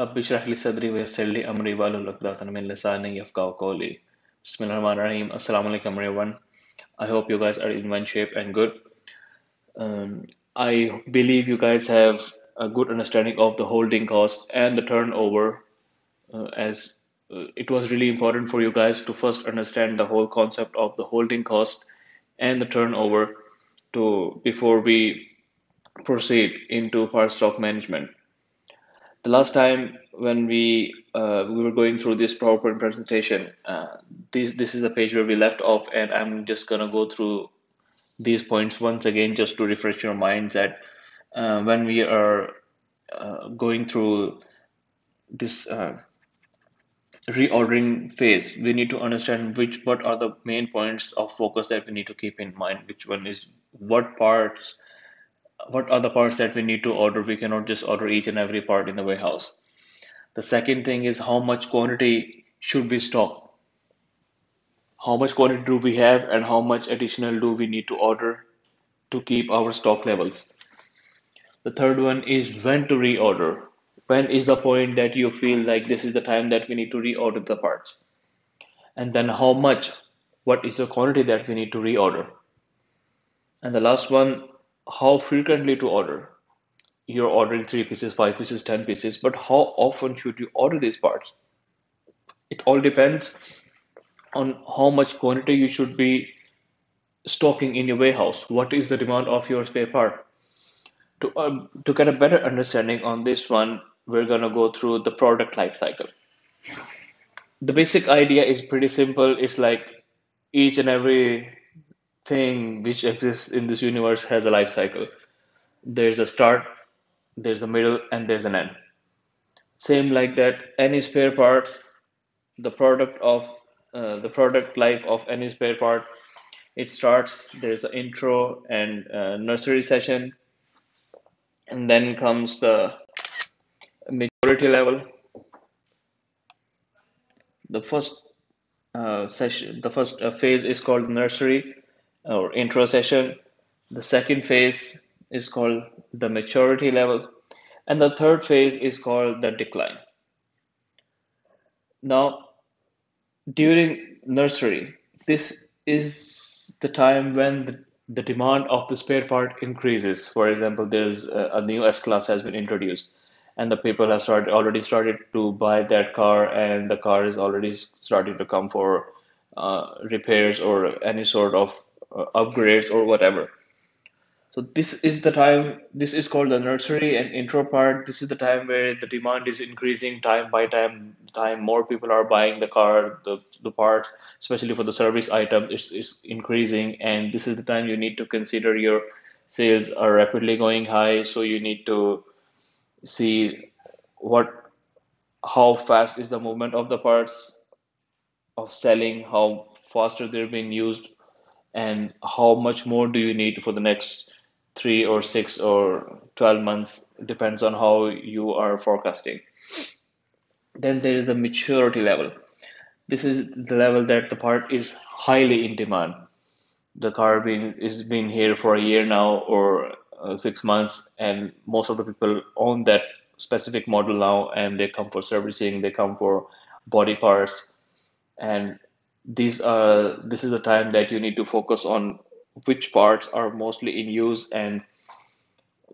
رب اشرح لي صدري ويسر لي أمري واحلل عقدة من لساني يفقهوا قولي بسم الله الرحمن الرحيم Assalamu alaikum everyone I hope you guys are in one shape and good um, I believe you guys have a good understanding of the holding cost and the turnover uh, as uh, it was really important for you guys to first understand the whole concept of the holding cost and the turnover to before we proceed into part stock management. The last time when we uh, we were going through this PowerPoint presentation, uh, this this is the page where we left off, and I'm just gonna go through these points once again just to refresh your minds that uh, when we are uh, going through this uh, reordering phase, we need to understand which what are the main points of focus that we need to keep in mind. Which one is what parts, what are the parts that we need to order? We cannot just order each and every part in the warehouse. The second thing is how much quantity should we stock? How much quantity do we have, and how much additional do we need to order to keep our stock levels? The third one is when to reorder. When is the point that you feel like this is the time that we need to reorder the parts? And then how much? What is the quantity that we need to reorder? And the last one, how frequently to order? You're ordering three pieces, five pieces, 10 pieces, but how often should you order these parts? It all depends on how much quantity you should be stocking in your warehouse. What is the demand of your spare part? To, um, to get a better understanding on this one, we're going to go through the product life cycle. The basic idea is pretty simple. It's like each and every thing which exists in this universe has a life cycle. There's a start, there's a middle, and there's an end. Same like that, any spare parts, the product of uh, the product life of any spare part, it starts, there's an intro and uh, nursery session, and then comes the maturity level. The first uh, session, the first uh, phase is called nursery or intro session. The second phase is called the maturity level, and the third phase is called the decline. Now, during nursery, this is the time when the, the demand of the spare part increases. For example, there's a, a new S class has been introduced and the people have started already started to buy that car and the car is already starting to come for uh, repairs or any sort of uh, upgrades or whatever. So this is the time this is called the nursery and intro part. This is the time where the demand is increasing time by time time more people are buying the car the, the parts especially for the service item is, is increasing. And this is the time you need to consider your sales are rapidly going high. So you need to see what how fast is the movement of the parts of selling, how faster they're being used, and how much more do you need for the next three or six or 12 months, depends on how you are forecasting. Then there is the maturity level. This is the level that the part is highly in demand. The car being is been here for a year now or uh, six months, and most of the people own that specific model now, and they come for servicing, they come for body parts, and these are this is the time that you need to focus on which parts are mostly in use and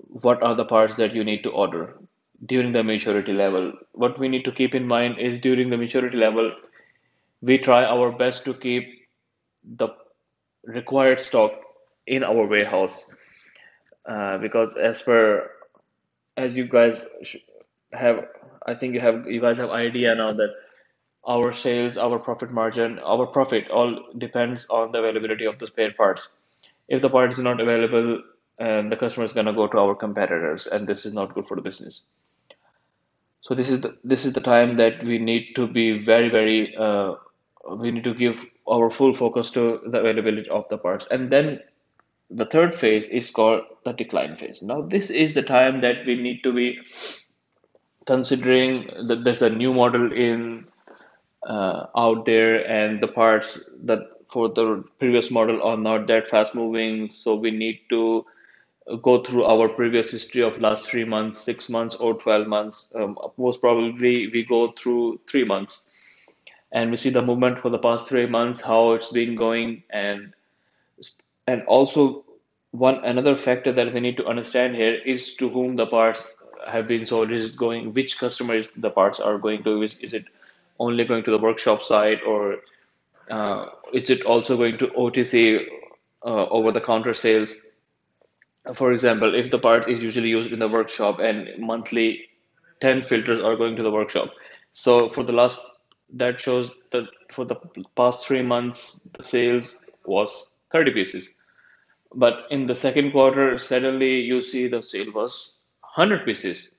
what are the parts that you need to order during the maturity level. What we need to keep in mind is during the maturity level, we try our best to keep the required stock in our warehouse uh, because as per as you guys have i think you have you guys have idea now that our sales our profit margin our profit all depends on the availability of the spare parts. If the part is not available and the customer is going to go to our competitors and this is not good for the business. So this is the this is the time that we need to be very very uh, we need to give our full focus to the availability of the parts. And then the third phase is called the decline phase. Now, this is the time that we need to be considering that there's a new model in uh, out there, and the parts that for the previous model are not that fast moving. So we need to go through our previous history of last three months, six months, or 12 months. Um, most probably, we go through three months and we see the movement for the past three months, how it's been going, and and also one another factor that we need to understand here is to whom the parts have been sold. Is it going, which customers the parts are going to? Is, is it only going to the workshop side, or uh, is it also going to OTC uh, over the counter sales? For example, if the part is usually used in the workshop and monthly 10 filters are going to the workshop. So for the last, that shows that for the past three months, the sales was 30 pieces. But in the second quarter, suddenly you see the sale was 100 pieces.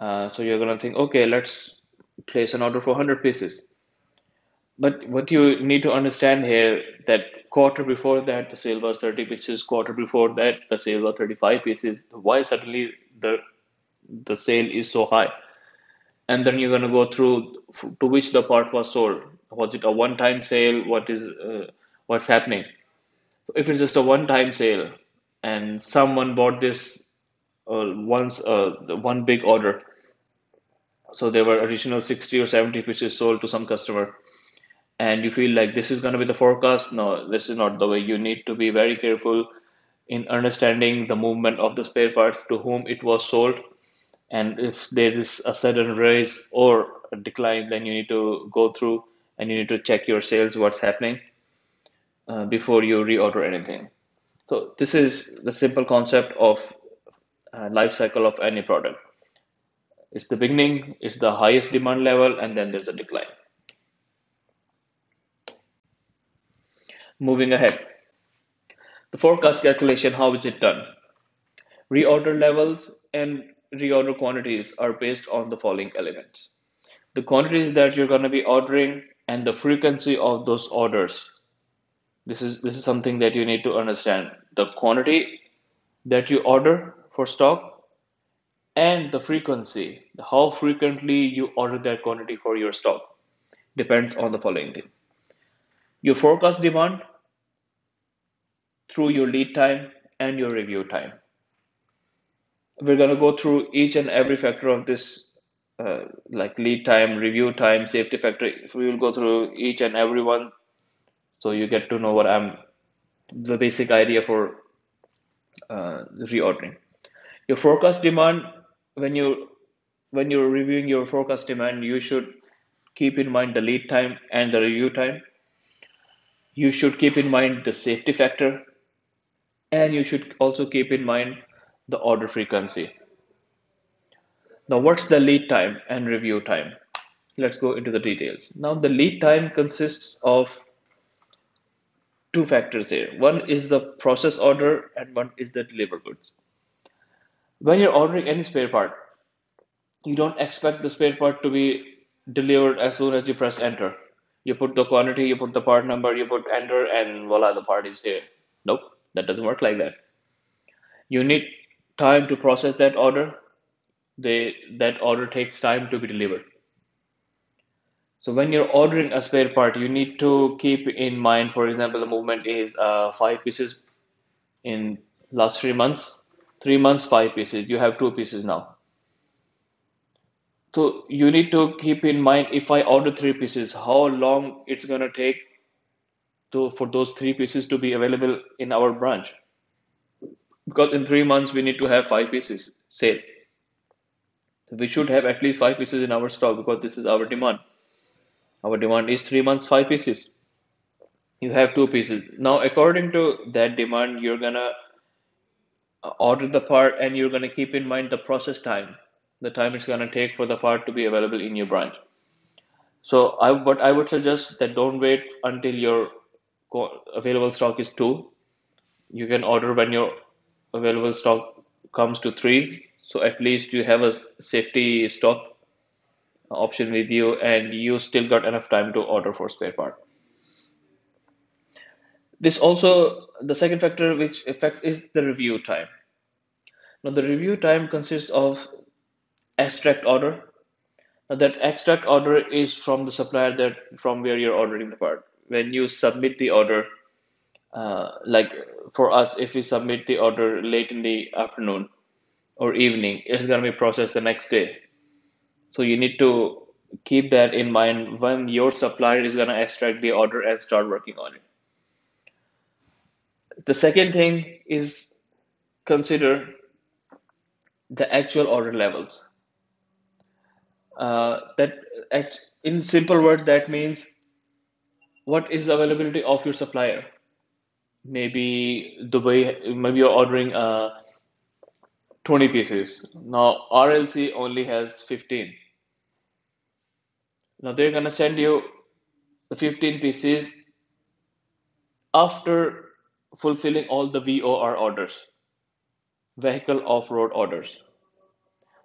Uh, so you're gonna think, okay, let's place an order for 100 pieces. But what you need to understand here that quarter before that the sale was 30 pieces, quarter before that the sale was 35 pieces. Why suddenly the the sale is so high? And then you're gonna go through to which the part was sold. Was it a one-time sale? What is uh, what's happening? So if it's just a one-time sale and someone bought this uh, once uh, one big order, so there were additional 60 or 70 pieces sold to some customer and you feel like this is going to be the forecast, no, this is not the way. You need to be very careful in understanding the movement of the spare parts to whom it was sold. And if there is a sudden rise or a decline, then you need to go through and you need to check your sales, what's happening uh, before you reorder anything. So this is the simple concept of uh, life cycle of any product. It's the beginning, it's the highest demand level, and then there's a decline. Moving ahead, the forecast calculation, how is it done? Reorder levels and reorder quantities are based on the following elements. The quantities that you're going to be ordering and the frequency of those orders. This is this is something that you need to understand. The quantity that you order for stock and the frequency, how frequently you order that quantity for your stock depends on the following thing. Your forecast demand through your lead time and your review time. We're going to go through each and every factor of this, uh, like lead time, review time, safety factor. We will go through each and every one so you get to know what I'm, the basic idea for uh, reordering. Your forecast demand, when you when you're reviewing your forecast demand, you should keep in mind the lead time and the review time. You should keep in mind the safety factor, and you should also keep in mind the order frequency. Now, what's the lead time and review time? Let's go into the details. Now, the lead time consists of two factors here. One is the process order and one is the deliver goods. When you're ordering any spare part, you don't expect the spare part to be delivered as soon as you press enter. You put the quantity, you put the part number, you put enter, and voila, the part is here. Nope, that doesn't work like that. You need time to process that order. They, that order takes time to be delivered. So when you're ordering a spare part, you need to keep in mind, for example, the movement is uh, five pieces in last three months. Three months, five pieces. You have two pieces now. So you need to keep in mind if I order three pieces, how long it's gonna take to for those three pieces to be available in our branch. Because in three months we need to have five pieces sale. So we should have at least five pieces in our stock because this is our demand. Our demand is three months, five pieces. You have two pieces. Now, according to that demand, you're gonna order the part and you're gonna keep in mind the process time, the time it's gonna take for the part to be available in your branch. So I what I would suggest that don't wait until your available stock is two. You can order when your available stock comes to three. So at least you have a safety stock uh, option with you and you still got enough time to order for spare part. This also, the second factor which affects is the review time. Now the review time consists of extract order. Now that extract order is from the supplier that from where you're ordering the part. When you submit the order, Uh, like for us, if we submit the order late in the afternoon or evening, it's going to be processed the next day. So you need to keep that in mind when your supplier is going to extract the order and start working on it. The second thing is consider the actual order levels. Uh, that act, in simple words, that means what is the availability of your supplier? Maybe the way maybe you're ordering uh, 20 pieces. Now RLC only has 15. Now they're gonna send you the 15 pieces after fulfilling all the VOR orders, vehicle off-road orders.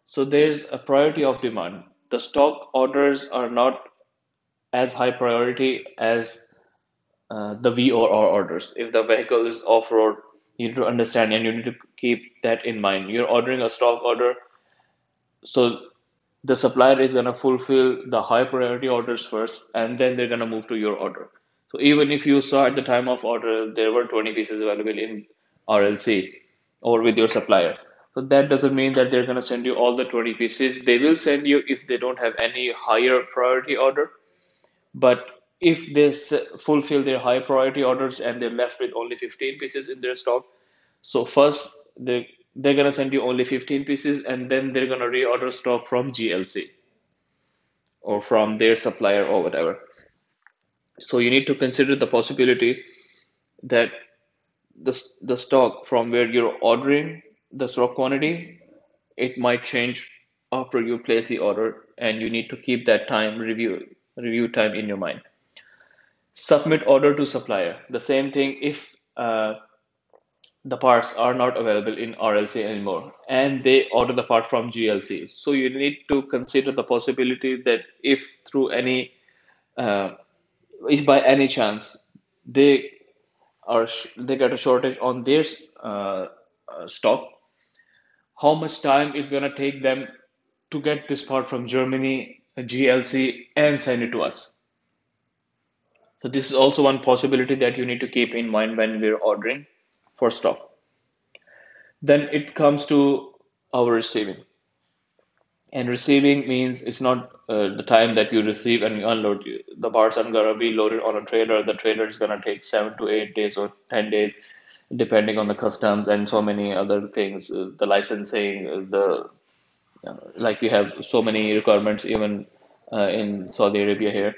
So there's a priority of demand. The stock orders are not as high priority as uh, the VOR orders. If the vehicle is off-road, you need to understand and you need to keep that in mind. You're ordering a stock order, so the supplier is going to fulfill the high priority orders first, and then they're going to move to your order. So even if you saw at the time of order there were 20 pieces available in RLC or with your supplier, so that doesn't mean that they're going to send you all the 20 pieces. They will send you if they don't have any higher priority order. But if they fulfill their high priority orders and they're left with only 15 pieces in their stock, so first they they're gonna send you only 15 pieces and then they're gonna reorder stock from GLC or from their supplier or whatever. So you need to consider the possibility that the the stock from where you're ordering the stock quantity, it might change after you place the order and you need to keep that time review review time in your mind. Submit order to supplier. The same thing if uh, the parts are not available in RLC anymore and they order the part from GLC. So you need to consider the possibility that if through any, uh, if by any chance they are they get a shortage on their uh, uh, stock, how much time is going to take them to get this part from Germany, GLC, and send it to us. So this is also one possibility that you need to keep in mind when we're ordering for stock. Then it comes to our receiving. And receiving means it's not uh, the time that you receive and you unload. The parts are going to be loaded on a trailer. The trailer is going to take seven to eight days or 10 days, depending on the customs and so many other things, uh, the licensing, uh, the uh, like we have so many requirements even uh, in Saudi Arabia here.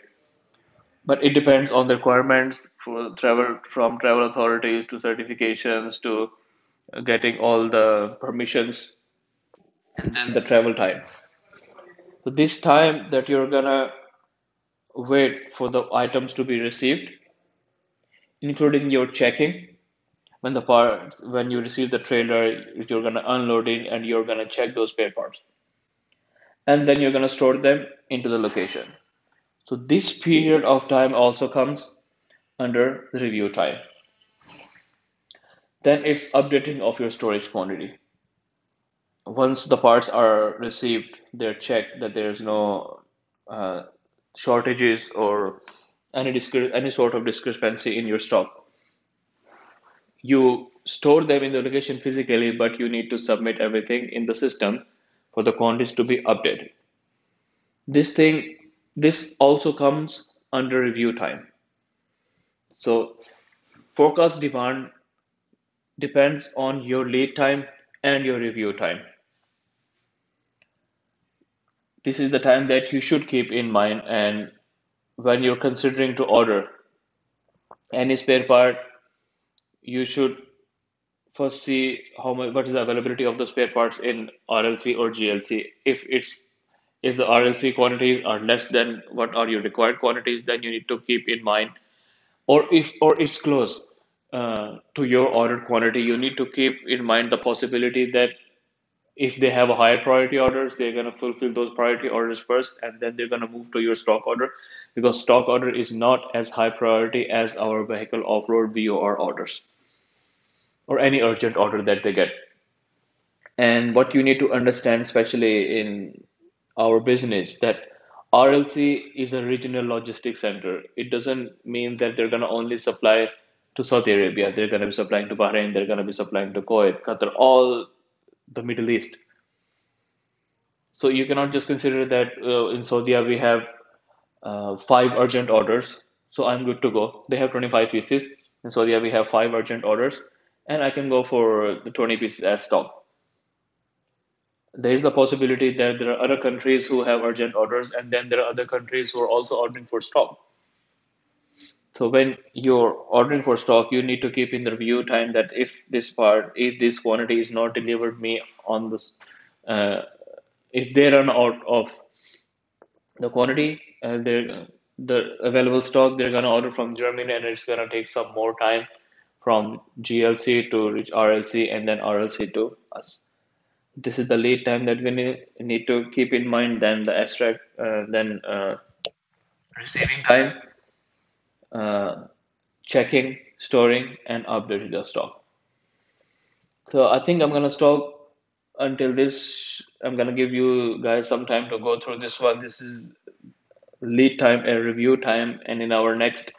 But it depends on the requirements for travel from travel authorities to certifications to getting all the permissions and then the travel time. So this time that you're gonna wait for the items to be received, including your checking, when the parts when you receive the trailer, you're gonna unload it and you're gonna check those spare parts. And then you're gonna store them into the location. So this period of time also comes under the review time. Then it's updating of your storage quantity. Once the parts are received, they're checked that there's no uh, shortages or any any sort of discrepancy in your stock. You store them in the location physically, but you need to submit everything in the system for the quantities to be updated. This thing, this also comes under review time. So forecast demand depends on your lead time and your review time. This is the time that you should keep in mind and when you're considering to order any spare part, you should first see how much what is the availability of the spare parts in RLC or GLC. If it's if the RLC quantities are less than what are your required quantities, then you need to keep in mind, or if or it's close uh, to your ordered quantity, you need to keep in mind the possibility that if they have a higher priority orders, they're going to fulfill those priority orders first, and then they're going to move to your stock order because stock order is not as high priority as our vehicle off-road VOR orders or any urgent order that they get. And what you need to understand, especially in our business, that RLC is a regional logistics center. It doesn't mean that they're going to only supply to Saudi Arabia. They're going to be supplying to Bahrain. They're going to be supplying to Kuwait, Qatar, all the Middle East. So you cannot just consider that uh, in Saudi we have uh, five urgent orders. So I'm good to go. They have 25 pieces. In Saudi we have five urgent orders, and I can go for the 20 pieces as stock. There is the possibility that there are other countries who have urgent orders, and then there are other countries who are also ordering for stock. So when you're ordering for stock, you need to keep in the review time that if this part, if this quantity is not delivered me on this, uh, if they run out of the quantity, uh, the available stock, they're gonna order from Germany, and it's gonna take some more time from GLC to reach RLC, and then RLC to us. This is the lead time that we need, need to keep in mind. Then the extract, uh, then uh, receiving time uh, checking, storing, and updating the stock. So I think I'm gonna stop until this. I'm gonna give you guys some time to go through this one. This is lead time and review time, and in our next